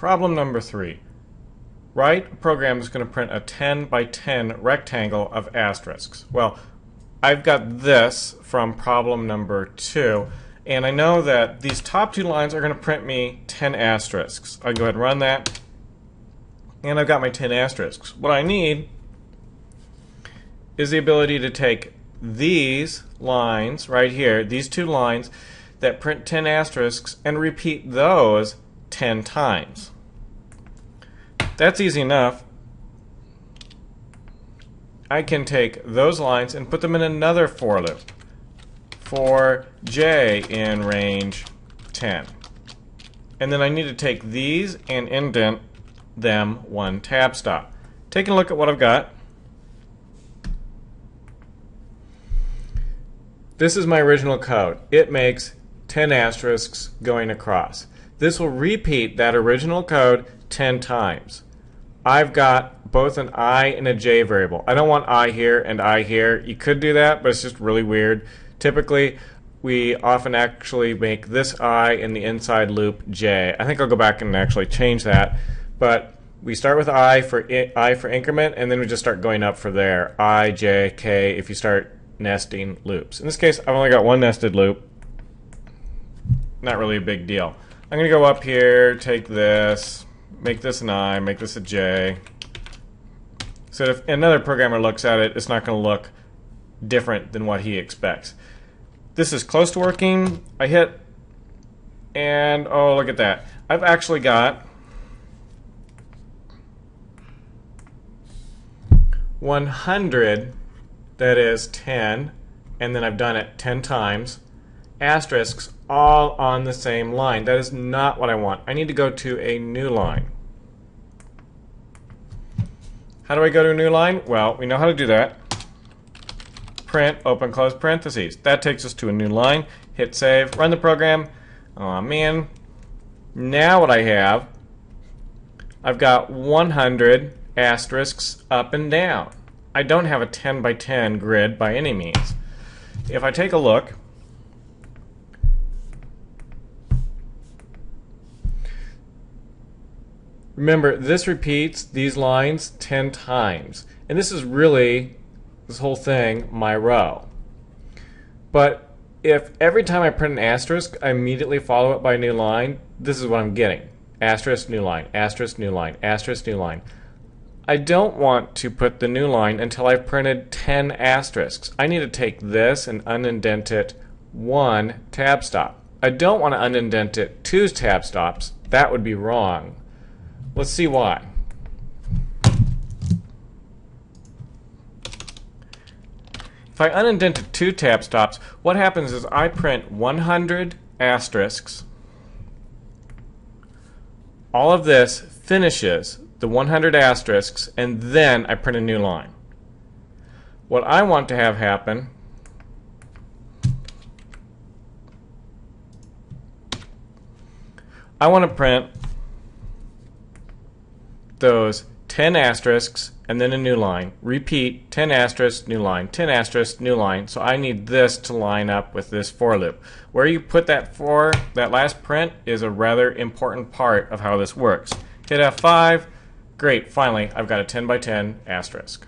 Problem number three. Write a program that's going to print a 10 by 10 rectangle of asterisks. Well, I've got this from problem number two, and I know that these top two lines are going to print me 10 asterisks. I go ahead and run that, and I've got my 10 asterisks. What I need is the ability to take these lines right here, these two lines that print 10 asterisks, and repeat those 10 times. That's easy enough. I can take those lines and put them in another for loop for j in range 10. And then I need to take these and indent them one tab stop. Taking a look at what I've got. This is my original code. It makes 10 asterisks going across. This will repeat that original code 10 times. I've got both an i and a j variable. I don't want i here and i here. You could do that, but it's just really weird. Typically, we often actually make this i in the inside loop j. I think I'll go back and actually change that. But we start with i for i for increment, and then we just start going up for there. i, j, k, if you start nesting loops. In this case, I've only got one nested loop. Not really a big deal. I'm going to go up here, take this, make this an I, make this a J. So if another programmer looks at it, it's not going to look different than what he expects. This is close to working. I hit, and oh, look at that. I've actually got 100, that is 10, and then I've done it 10 times, asterisks all on the same line. That is not what I want. I need to go to a new line. How do I go to a new line? Well, we know how to do that. Print, open, close parentheses. That takes us to a new line. Hit save, run the program. Oh man. Now what I have, I've got 100 asterisks up and down. I don't have a 10 by 10 grid by any means. If I take a look, Remember, this repeats these lines 10 times. And this is really, this whole thing, my row. But if every time I print an asterisk, I immediately follow it by a new line, this is what I'm getting. Asterisk, new line, asterisk, new line, asterisk, new line. I don't want to put the new line until I've printed 10 asterisks. I need to take this and unindent it one tab stop. I don't want to unindent it two tab stops. That would be wrong. Let's see why. If I unindent two tab stops, what happens is I print 100 asterisks. All of this finishes the 100 asterisks, and then I print a new line. What I want to have happen I want to print those 10 asterisks and then a new line. Repeat 10 asterisks, new line, 10 asterisks, new line. So I need this to line up with this for loop. Where you put that for, that last print, is a rather important part of how this works. Hit F5. Great, finally, I've got a 10 by 10 asterisk.